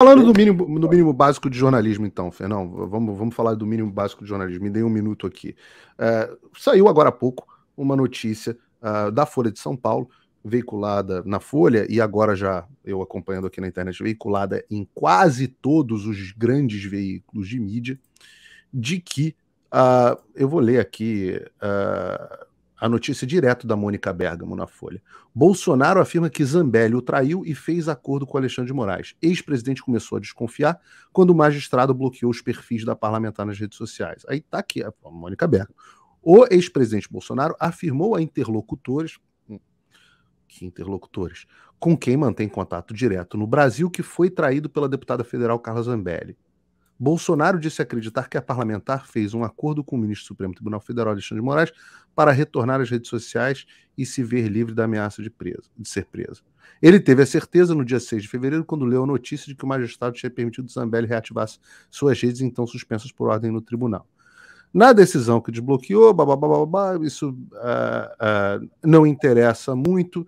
Falando do mínimo, do mínimo básico de jornalismo, então, Fernão, vamos, vamos falar do mínimo básico de jornalismo. Me dê um minuto aqui. É, saiu agora há pouco uma notícia uh, da Folha de São Paulo, veiculada na Folha, e agora já eu acompanhando aqui na internet, veiculada em quase todos os grandes veículos de mídia, de que uh, eu vou ler aqui. Uh, a notícia direto da Mônica Bergamo na Folha. Bolsonaro afirma que Zambelli o traiu e fez acordo com Alexandre de Moraes. Ex-presidente começou a desconfiar quando o magistrado bloqueou os perfis da parlamentar nas redes sociais. Aí tá aqui a Mônica Bergamo. O ex-presidente Bolsonaro afirmou a interlocutores, hum, que interlocutores, com quem mantém contato direto no Brasil, que foi traído pela deputada federal Carla Zambelli. Bolsonaro disse acreditar que a parlamentar fez um acordo com o ministro do Supremo Tribunal Federal, Alexandre de Moraes, para retornar às redes sociais e se ver livre da ameaça de, presa, de ser presa. Ele teve a certeza no dia 6 de fevereiro, quando leu a notícia de que o magistrado tinha permitido Zambelli reativasse suas redes, então suspensas por ordem no tribunal. Na decisão que desbloqueou, isso uh, uh, não interessa muito.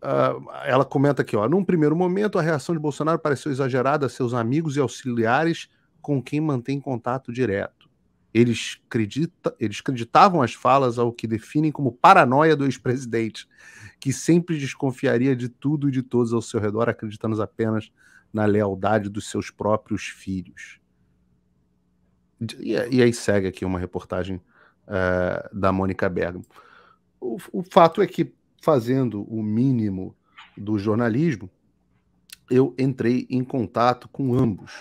Uh, ela comenta aqui, ó, num primeiro momento a reação de Bolsonaro pareceu exagerada a seus amigos e auxiliares com quem mantém contato direto. Eles, acredita, eles acreditavam as falas ao que definem como paranoia do ex-presidente, que sempre desconfiaria de tudo e de todos ao seu redor, acreditando apenas na lealdade dos seus próprios filhos. E, e aí segue aqui uma reportagem uh, da Mônica Bergamo. O, o fato é que, fazendo o mínimo do jornalismo, eu entrei em contato com ambos